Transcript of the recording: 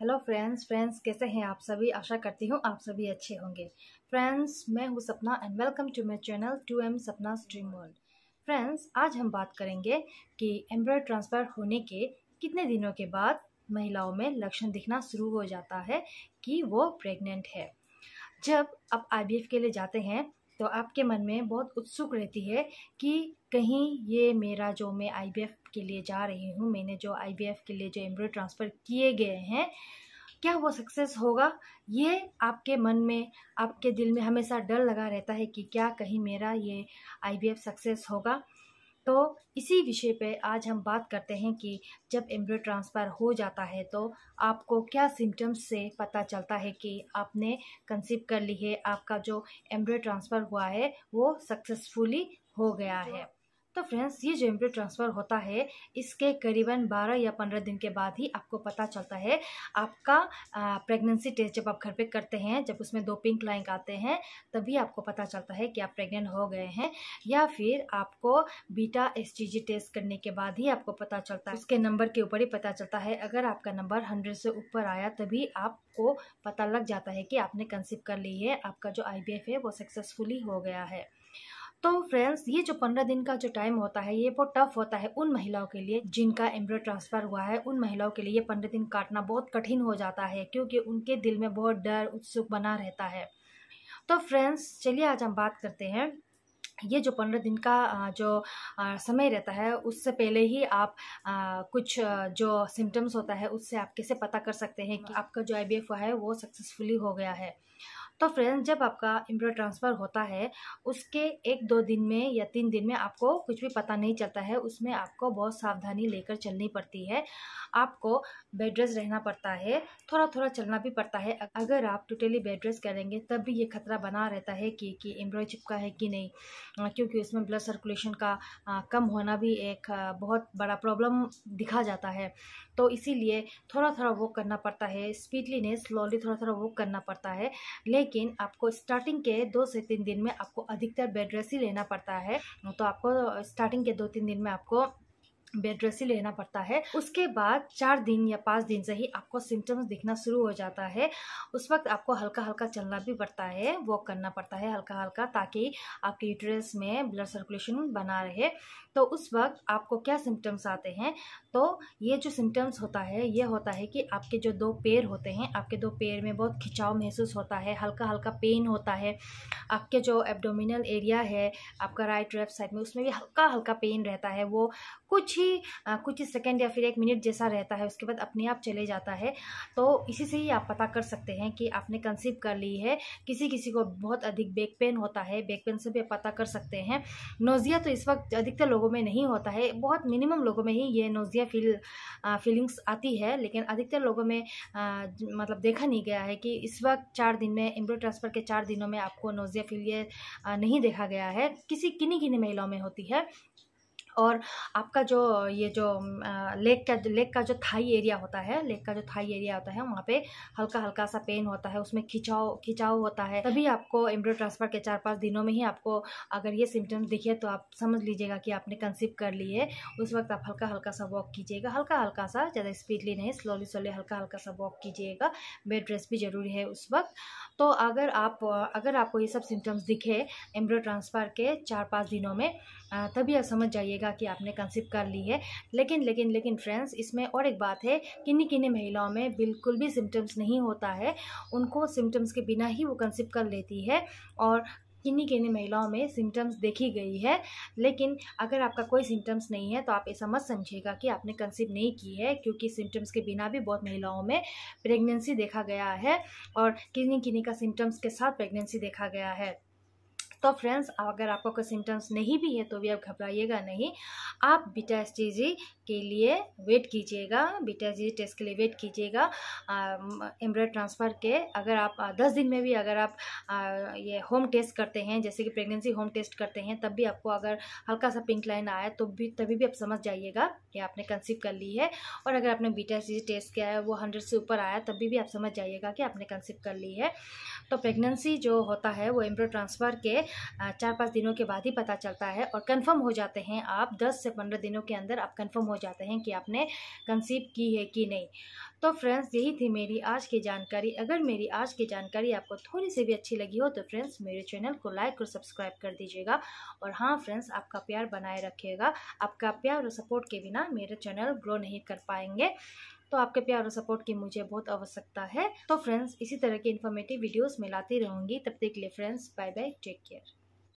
Hello friends friends, कैसे हैं आप सभी? आशा करती हूँ आप सभी अच्छे होंगे। फ्रेंड्स, मैं हूँ Sapna and welcome to my channel two M Sapna stream world friends, आज हम बात करेंगे कि एम्ब्रॉयड ट्रांसफ़र होने के कितने दिनों के बाद महिलाओं में लक्षण दिखना शुरू हो जाता है कि वो प्रेग्नेंट है। जब आप आई के लिए जाते हैं तो आपके मन में बहुत उत्सुक रहती है कि कहीं ये मेरा जो मैं आई के लिए जा रही हूँ, मैंने जो आई के लिए जो एम्ब्रॉय ट्रांसफ़र किए गए हैं, क्या वो सक्सेस होगा? ये आपके मन में, आपके दिल में हमेशा डर लगा रहता है कि क्या कहीं मेरा ये आई सक्सेस होगा। तो इसी विषय पे आज हम बात करते हैं कि जब एम्ब्रियो ट्रांसफ़र हो जाता है तो आपको क्या सिम्टम्स से पता चलता है कि आपने कंसीव कर ली है? आपका जो एम्ब्रियो ट्रांसफ़र हुआ है वो सक्सेसफुली हो गया है। तो फ्रेंड्स ये जो एम्ब्रियो ट्रांसफ़र होता है, इसके करीबन 12 या 15 दिन के बाद ही आपको पता चलता है आपका प्रेगनेंसी टेस्ट जब आप घर पे करते हैं, जब उसमें दो पिंक लाइन आते हैं, तभी आपको पता चलता है कि आप प्रेग्नेंट हो गए हैं या फिर आपको बीटा एस टेस्ट करने के बाद ही आपको पता चलता है। उसके नंबर के ऊपर ही पता चलता है। अगर आपका नंबर हंड्रेड से ऊपर आया, तभी आपको पता लग जाता है कि आपने कंसीव कर ली है, आपका जो आईबीएफ है, वो सक्सेसफुली हो गया है। तो फ्रेंड्स ये जो पंद्रह दिन का जो टाइम होता है ये बहुत टफ होता है उन महिलाओं के लिए जिनका एम्ब्रॉय ट्रांसफ़र हुआ है। उन महिलाओं के लिए ये पंद्रह दिन काटना बहुत कठिन हो जाता है क्योंकि उनके दिल में बहुत डर उत्सुक बना रहता है। तो फ्रेंड्स चलिए आज हम बात करते हैं। ये जो पंद्रह दिन का जो समय रहता है उससे पहले ही आप कुछ जो सिम्टम्स होता है उससे आप कैसे पता कर सकते हैं कि आपका जो आई हुआ है वो सक्सेसफुली हो गया है। तो फ्रेंड्स जब आपका एम्ब्रॉय ट्रांसफ़र होता है, उसके एक दो दिन में या तीन दिन में आपको कुछ भी पता नहीं चलता है, उसमें आपको बहुत सावधानी लेकर चलनी पड़ती है। आपको बेड रहना पड़ता है थोड़ा थोड़ा चलना भी पड़ता है। अगर आप टोटली बेड करेंगे, तब भी ये खतरा बना रहता है कि कि एम्ब्रॉय चिपका है कि नहीं। क्योंकि उसमें ब्लड सर्कुलेशन का कम होना भी एक बहुत बड़ा प्रॉब्लम दिखा जाता है। तो इसीलिए थोड़ा थोड़ा वो करना पड़ता है स्पीडली नहीं स्लोली थोड़ा थोड़ा वो करना पड़ता है। लेकिन आपको स्टार्टिंग के दो से तीन दिन में आपको अधिकतर बेड रेस्ट ही लेना पड़ता है। तो आपको स्टार्टिंग के दो तीन दिन में आपको बेड रेस्ट ही लेना पड़ता है। उसके बाद चार दिन या पाँच दिन से ही आपको सिम्टम्स दिखना शुरू हो जाता है। उस वक्त आपको हल्का हल्का चलना भी पड़ता है वॉक करना पड़ता है हल्का हल्का ताकि आपके यूट्रस में ब्लड सर्कुलेशन बना रहे। तो उस वक्त आपको क्या सिम्टम्स आते हैं? तो ये जो सिम्टम्स होता है, ये होता है कि आपके जो दो पैर होते हैं, आपके दो पैर में बहुत खिंचाव महसूस होता है हल्का हल्का पेन होता है। आपके जो एब्डोमिनल एरिया है, आपका राइट लेफ़्ट साइड में, उसमें भी हल्का हल्का पेन रहता है। वो कुछ ही आ, कुछ ही सेकेंड या फिर एक मिनट जैसा रहता है उसके बाद अपने आप चले जाता है। तो इसी से ही आप पता कर सकते हैं कि आपने कंसीव कर ली है। किसी किसी को बहुत अधिक बैक पेन होता है। बैक पेन से भी आप पता कर सकते हैं। नोजिया तो इस वक्त अधिकतर लोगों में नहीं होता है। बहुत मिनिमम लोगों में ही ये नोजिया फील फीलिंग्स आती है। लेकिन अधिकतर लोगों में आ, मतलब देखा नहीं गया है कि इस वक्त चार दिन में एम्ब्रो ट्रांसफ़र के चार दिनों में आपको नोजिया फील ये नहीं देखा गया है। किसी किन्हीं किन्हीं महिलाओं में होती है। और आपका जो, ये जो लेग का लेग का जो थाई एरिया होता है लेग का जो थाई एरिया होता है, वहाँ पे हल्का हल्का सा पेन होता है, उसमें खिंचाव खिंचाव होता है। तभी आपको एम्ब्रो ट्रांसफ़र के चार पाँच दिनों में ही आपको अगर ये सिम्टम्स दिखे तो आप समझ लीजिएगा कि आपने कंसीव कर ली है। उस वक्त आप हल्का हल्का सा वॉक कीजिएगा हल्का हल्का सा, ज़्यादा स्पीडली नहीं स्लोली स्लोली हल्का हल्का सा वॉक कीजिएगा। बेड रेस्ट भी ज़रूरी है उस वक्त। तो अगर आप, अगर आपको ये सब सिम्टम्स दिखे एम्ब्रो ट्रांसफ़र के चार पाँच दिनों में तभी आप समझ जाइएगा कि आपने कंसीव कर ली है। लेकिन लेकिन लेकिन फ्रेंड्स इसमें और एक बात है किन्हीं किन्हीं महिलाओं में बिल्कुल भी सिम्टम्स नहीं होता है। उनको सिम्टम्स के बिना ही वो कंसीव कर लेती है और किन्हीं किन्हीं महिलाओं में सिम्टम्स देखी गई है। लेकिन अगर आपका कोई सिम्टम्स नहीं है तो आप ऐसा मत समझिएगा कि आपने कंसीव नहीं की है, क्योंकि सिम्टम्स के बिना भी बहुत महिलाओं में प्रेगनेंसी देखा गया है और किन्हीं किन्हीं का सिम्टम्स के साथ प्रेगनेंसी देखा गया है। तो फ्रेंड्स अगर आपको कोई सिम्टम्स नहीं भी है तो भी आप घबराइएगा नहीं। आप बीटा एस के लिए वेट कीजिएगा बीटा एस टेस्ट के लिए वेट कीजिएगा। एम्ब्रॉयड ट्रांसफ़र के अगर आप दस दिन में भी अगर आप आ, ये होम टेस्ट करते हैं जैसे कि प्रेगनेंसी होम टेस्ट करते हैं तब भी आपको अगर हल्का सा पिंक लाइन आया तो भी तभी भी आप समझ जाइएगा कि आपने कंसीव कर ली है। और अगर आपने बीटा एस टेस्ट किया है वो हंड्रेड से ऊपर आया तभी भी आप समझ जाइएगा कि आपने कंसीव कर ली है। तो प्रेगनेंसी जो होता है वो एम्ब्रॉयड ट्रांसफ़र के चार पाँच दिनों के बाद ही पता चलता है और कंफर्म हो जाते हैं आप, दस से पंद्रह दिनों के अंदर आप कंफर्म हो जाते हैं कि आपने कंसीव की है कि नहीं। तो फ्रेंड्स यही थी मेरी आज की जानकारी। अगर मेरी आज की जानकारी आपको थोड़ी सी भी अच्छी लगी हो तो फ्रेंड्स मेरे चैनल को लाइक और सब्सक्राइब कर दीजिएगा। और हाँ फ्रेंड्स आपका प्यार बनाए रखिएगा। आपका प्यार और सपोर्ट के बिना मेरे चैनल ग्रो नहीं कर पाएँगे। तो आपके प्यार और सपोर्ट की मुझे बहुत आवश्यकता है। तो फ्रेंड्स, इसी तरह की इन्फॉर्मेटिव वीडियोस में लाती रहूँगी। तब तक के लिए friends bye bye take care